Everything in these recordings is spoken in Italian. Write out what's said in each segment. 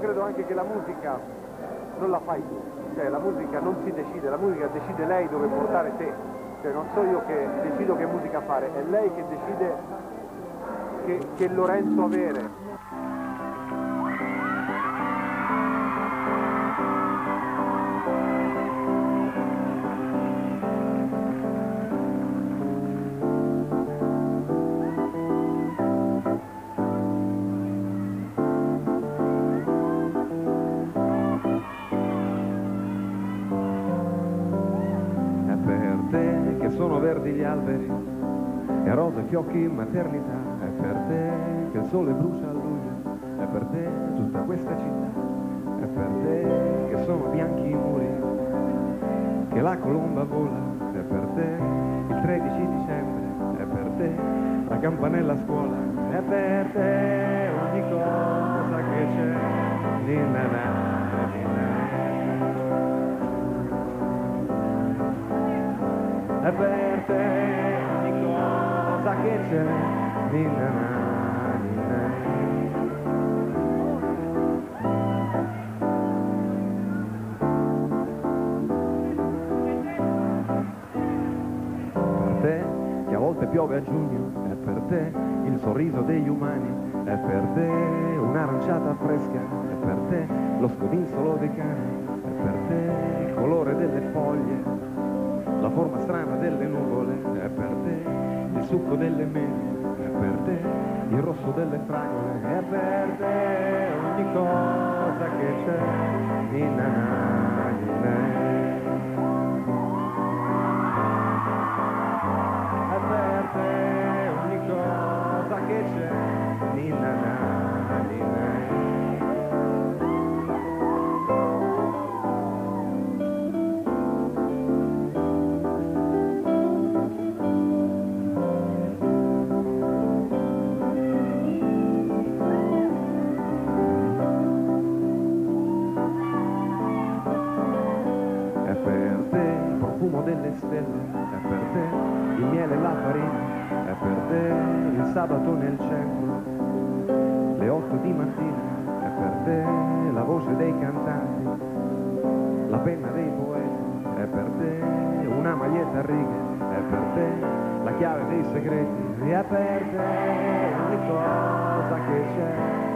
credo anche che la musica non la fai tu, cioè la musica non si decide, la musica decide lei dove portare te, cioè non so io che decido che musica fare, è lei che decide che, che Lorenzo avere. Fiocchi in maternità, è per te che il sole brucia a luglio, è per te tutta questa città, è per te che sono bianchi i muri, che la colomba vola, è per te il 13 dicembre, è per te la campanella a scuola, è per te ogni cosa che c'è, ninna na, ninna è per te cosa che c'è ninna per te. Che a volte piove a giugno è per te. Il sorriso degli umani è per te. Un'aranciata fresca è per te. Lo scodinzolo dei cani è per te. Il colore delle foglie la forma strana delle nuvole è per te il succo delle mele è per te, il rosso delle fragole è per te, ogni cosa che c'è, ninna delle stelle, è per te il miele e la farina, è per te il sabato nel centro, le otto di mattina, è per te la voce dei cantanti, la penna dei poeti, è per te una maglietta a righe, è per te la chiave dei segreti, è per te ogni cosa che c'è.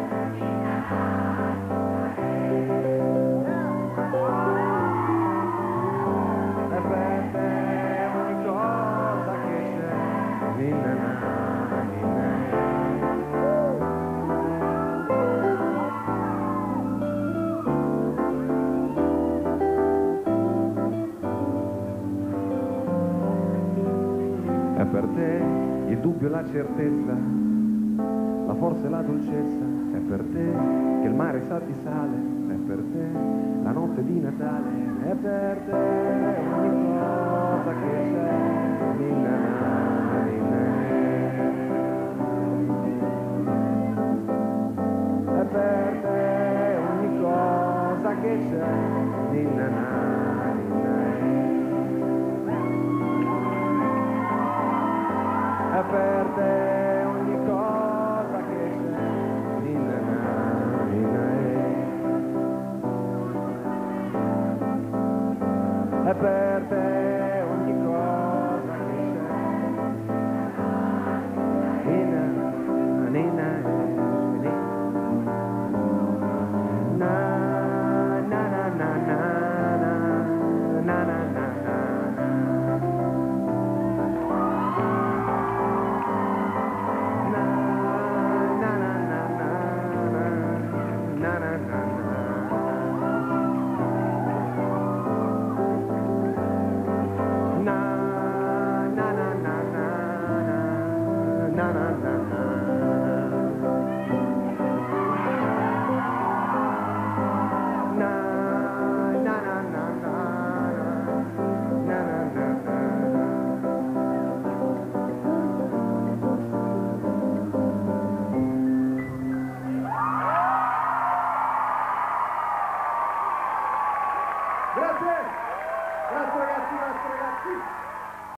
Dubbio la certezza, la forza e la dolcezza, è per te che il mare sa di sale, è per te la notte di Natale, è per te. ogni cosa te ogni cosa che c'è, ninna ninna è per te